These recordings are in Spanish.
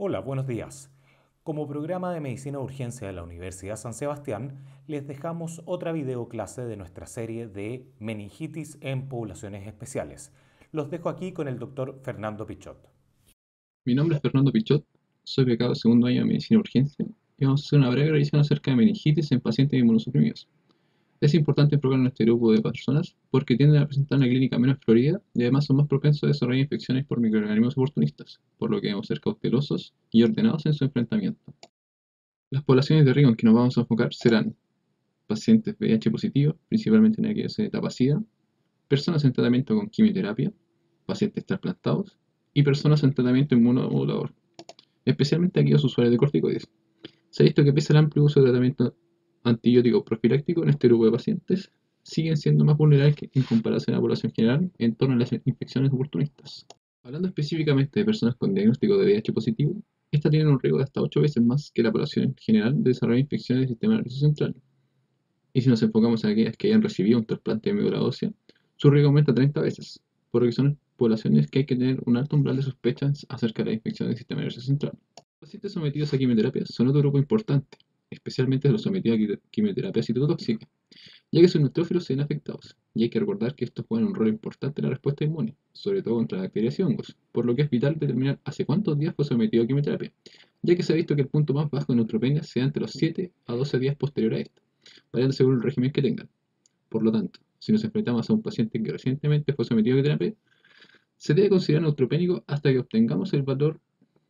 Hola, buenos días. Como programa de Medicina de Urgencia de la Universidad San Sebastián, les dejamos otra videoclase de nuestra serie de meningitis en poblaciones especiales. Los dejo aquí con el doctor Fernando Pichot. Mi nombre es Fernando Pichot, soy becado segundo año de Medicina de Urgencia y vamos a hacer una breve revisión acerca de meningitis en pacientes inmunosuprimidos. Es importante enfocar en este grupo de personas porque tienden a presentar una clínica menos florida y además son más propensos a desarrollar infecciones por microorganismos oportunistas, por lo que debemos ser cautelosos y ordenados en su enfrentamiento. Las poblaciones de riesgo en que nos vamos a enfocar serán pacientes VIH positivos, principalmente en aquellos de etapa SIDA, personas en tratamiento con quimioterapia, pacientes trasplantados y personas en tratamiento inmunomodulador, especialmente aquellos usuarios de corticoides. Se ha visto que pese al amplio uso de tratamiento antibiótico profiláctico en este grupo de pacientes siguen siendo más vulnerables en comparación a la población general en torno a las infecciones oportunistas. Hablando específicamente de personas con diagnóstico de VIH positivo, estas tienen un riesgo de hasta 8 veces más que la población en general de desarrollar infecciones del sistema nervioso central. Y si nos enfocamos en aquellas que hayan recibido un trasplante de médula su riesgo aumenta 30 veces, por lo que son poblaciones que hay que tener un alto umbral de sospechas acerca de la infección del sistema nervioso central. Los pacientes sometidos a quimioterapia son otro grupo importante, especialmente los sometidos a quimioterapia citotóxica, ya que sus neutrófilos se ven afectados, y hay que recordar que estos juegan un rol importante en la respuesta inmune, sobre todo contra bacterias y hongos, por lo que es vital determinar hace cuántos días fue sometido a quimioterapia, ya que se ha visto que el punto más bajo de neutropenia sea entre los 7 a 12 días posteriores a esta, variando según el régimen que tengan. Por lo tanto, si nos enfrentamos a un paciente que recientemente fue sometido a quimioterapia, se debe considerar neutropénico hasta que obtengamos el valor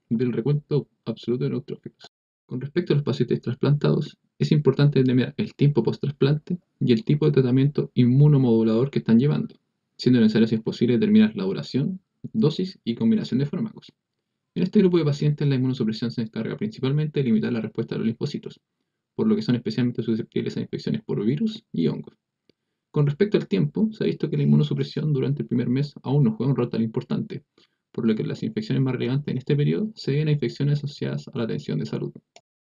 del recuento absoluto de neutrófilos. Con respecto a los pacientes trasplantados, es importante determinar el tiempo post-trasplante y el tipo de tratamiento inmunomodulador que están llevando, siendo necesario si es posible determinar la duración, dosis y combinación de fármacos. En este grupo de pacientes la inmunosupresión se encarga principalmente de limitar la respuesta de los linfocitos, por lo que son especialmente susceptibles a infecciones por virus y hongos. Con respecto al tiempo, se ha visto que la inmunosupresión durante el primer mes aún no juega un rol tan importante, por lo que las infecciones más relevantes en este periodo se deben a infecciones asociadas a la atención de salud.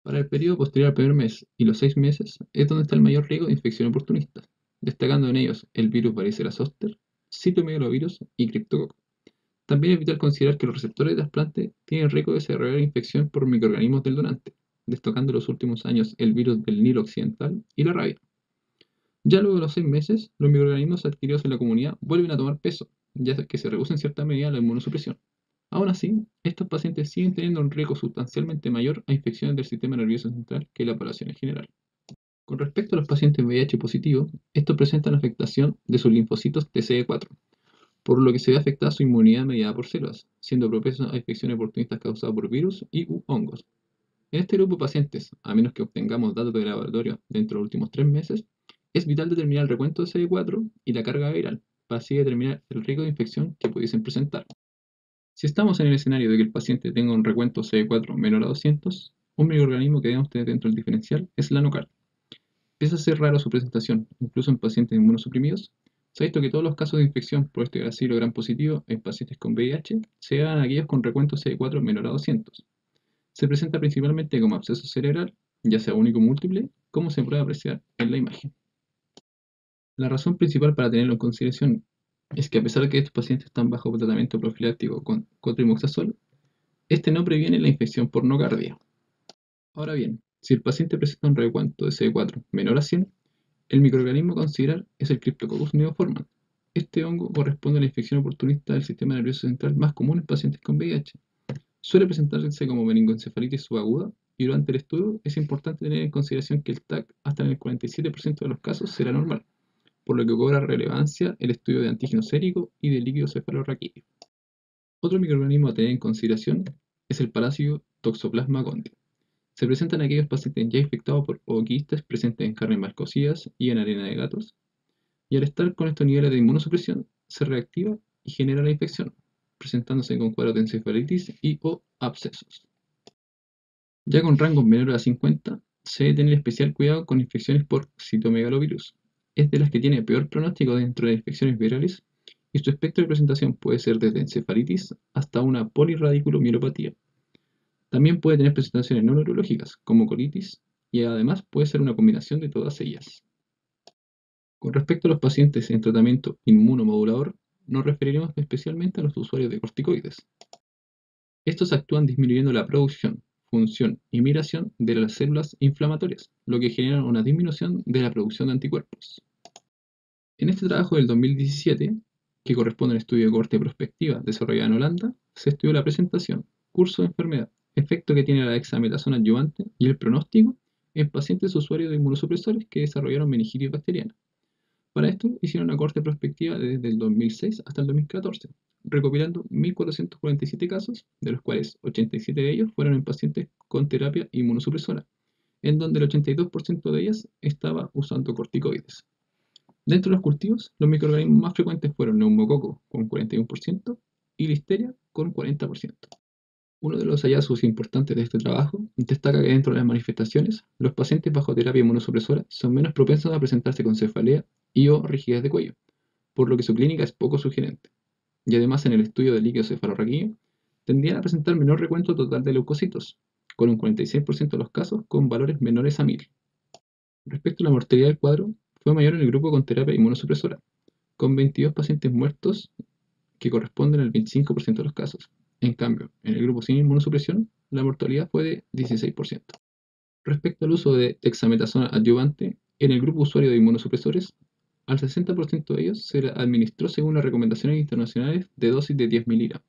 Para el periodo posterior al primer mes y los seis meses es donde está el mayor riesgo de infección oportunista, destacando en ellos el virus varicela zoster, citomegalovirus y criptococo. También es vital considerar que los receptores de trasplante tienen riesgo de desarrollar infección por microorganismos del donante, destacando en los últimos años el virus del Nilo occidental y la rabia. Ya luego de los seis meses, los microorganismos adquiridos en la comunidad vuelven a tomar peso, ya que se reduce en cierta medida la inmunosupresión. Aún así, estos pacientes siguen teniendo un riesgo sustancialmente mayor a infecciones del sistema nervioso central que la población en general. Con respecto a los pacientes VIH positivos, estos presentan afectación de sus linfocitos TCE4, por lo que se ve afectada su inmunidad mediada por células, siendo propensos a infecciones oportunistas causadas por virus y u hongos. En este grupo de pacientes, a menos que obtengamos datos de laboratorio dentro de los últimos tres meses, es vital determinar el recuento de CD4 y la carga viral, así determinar el riesgo de infección que pudiesen presentar. Si estamos en el escenario de que el paciente tenga un recuento CD4 menor a 200, un microorganismo que debemos tener dentro del diferencial es la nocal. Pese a ser raro su presentación, incluso en pacientes inmunosuprimidos, se ha visto que todos los casos de infección por este bacilo gran positivo en pacientes con VIH se dan a aquellos con recuento CD4 menor a 200. Se presenta principalmente como absceso cerebral, ya sea único o múltiple, como se puede apreciar en la imagen. La razón principal para tenerlo en consideración es que a pesar de que estos pacientes están bajo tratamiento profiláctico con cotrimoxazol, este no previene la infección por nocardia. Ahora bien, si el paciente presenta un recuento de CD4 menor a 100, el microorganismo a considerar es el Cryptococcus neoformans. Este hongo corresponde a la infección oportunista del sistema nervioso central más común en pacientes con VIH. Suele presentarse como meningoencefalitis subaguda y durante el estudio es importante tener en consideración que el TAC hasta en el 47% de los casos será normal por lo que cobra relevancia el estudio de antígeno sérico y de líquido cefalorraquídeo. Otro microorganismo a tener en consideración es el parásito Toxoplasma gondii. Se presentan aquellos pacientes ya infectados por ooquistas presentes en carnes mal cocidas y en arena de gatos, y al estar con estos niveles de inmunosupresión, se reactiva y genera la infección, presentándose con cuadros de encefalitis y o abscesos. Ya con rangos menores a 50, se debe tener especial cuidado con infecciones por citomegalovirus, es de las que tiene peor pronóstico dentro de infecciones virales y su espectro de presentación puede ser desde encefalitis hasta una polirradiculomielopatía. También puede tener presentaciones no neurológicas, como colitis, y además puede ser una combinación de todas ellas. Con respecto a los pacientes en tratamiento inmunomodulador, nos referiremos especialmente a los usuarios de corticoides. Estos actúan disminuyendo la producción, función y migración de las células inflamatorias, lo que genera una disminución de la producción de anticuerpos. En este trabajo del 2017, que corresponde al estudio de corte prospectiva desarrollado en Holanda, se estudió la presentación, curso de enfermedad, efecto que tiene la dexametasona adyuvante y el pronóstico en pacientes usuarios de inmunosupresores que desarrollaron meningitis bacteriana. Para esto hicieron una corte prospectiva desde el 2006 hasta el 2014, recopilando 1.447 casos, de los cuales 87 de ellos fueron en pacientes con terapia inmunosupresora, en donde el 82% de ellas estaba usando corticoides. Dentro de los cultivos, los microorganismos más frecuentes fueron neumococo con 41% y listeria con 40%. Uno de los hallazgos importantes de este trabajo destaca que dentro de las manifestaciones, los pacientes bajo terapia inmunosupresora son menos propensos a presentarse con cefalea y o rigidez de cuello, por lo que su clínica es poco sugerente. Y además en el estudio del líquido cefalorraquídeo, tendían a presentar menor recuento total de leucocitos, con un 46% de los casos con valores menores a 1000. Respecto a la mortalidad del cuadro, fue mayor en el grupo con terapia inmunosupresora, con 22 pacientes muertos que corresponden al 25% de los casos, en cambio, en el grupo sin inmunosupresión, la mortalidad fue de 16%. Respecto al uso de dexametasona adyuvante, en el grupo usuario de inmunosupresores, al 60% de ellos se administró según las recomendaciones internacionales de dosis de 10 miligramos.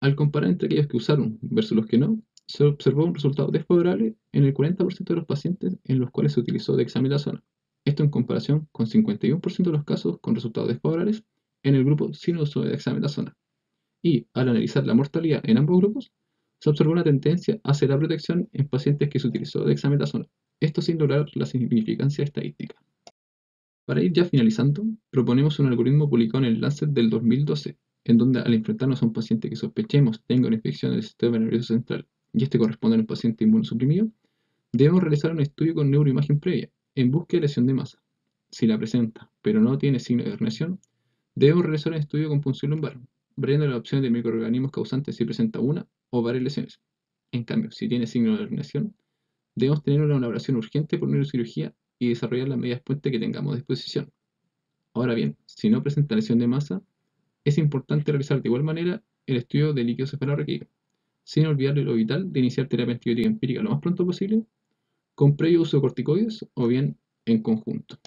Al comparar entre aquellos que usaron versus los que no, se observó un resultado desfavorable en el 40% de los pacientes en los cuales se utilizó dexametasona. Esto en comparación con 51% de los casos con resultados desfavorables en el grupo sin uso de dexametasona y, al analizar la mortalidad en ambos grupos, se observó una tendencia hacia la protección en pacientes que se utilizó dexametasona, esto sin lograr la significancia estadística. Para ir ya finalizando, proponemos un algoritmo publicado en el Lancet del 2012, en donde al enfrentarnos a un paciente que sospechemos tenga una infección del sistema nervioso central y este corresponde a un paciente inmunosuprimido, debemos realizar un estudio con neuroimagen previa, en búsqueda de lesión de masa. Si la presenta, pero no tiene signo de herniación, debemos realizar un estudio con punción lumbar, variando las opciones de microorganismos causantes si presenta una o varias lesiones. En cambio, si tiene signo de herniación, debemos tener una elaboración urgente por neurocirugía y desarrollar las medidas puente que tengamos a disposición. Ahora bien, si no presenta lesión de masa, es importante realizar de igual manera el estudio de líquido cefalorraquídeo, sin olvidar lo vital de iniciar terapia antibiótica empírica lo más pronto posible, con previo uso de corticoides o bien en conjunto.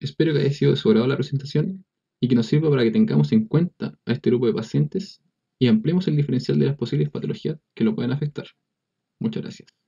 Espero que haya sido de su agrado la presentación y que nos sirva para que tengamos en cuenta a este grupo de pacientes y ampliemos el diferencial de las posibles patologías que lo pueden afectar. Muchas gracias.